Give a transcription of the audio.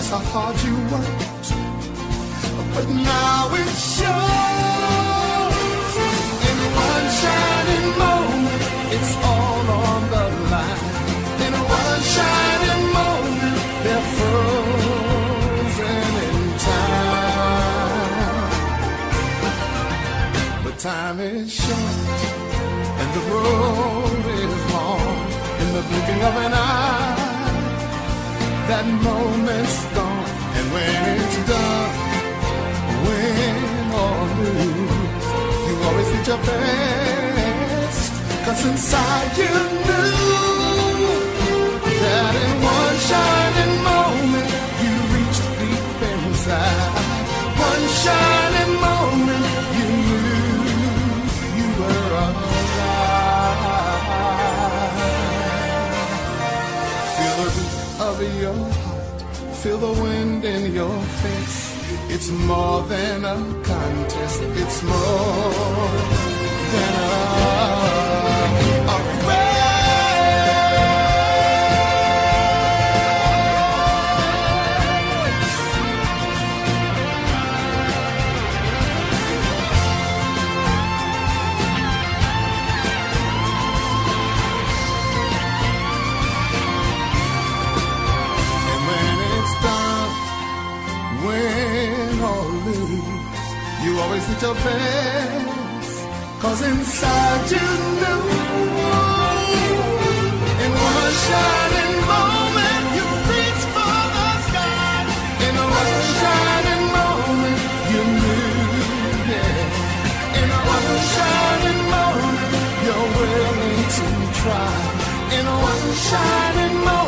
just how hard you worked. But now it shows in one shining moment. It's all on the line. In one shining moment, they're frozen in time. But time is short and the road is long. In the blinking of an eye, that moment's gone. And when it's done, win or lose, you always did your best. Cause inside you knew feel the wind in your face. It's more than a contest, it's more than a, try in one shining moment.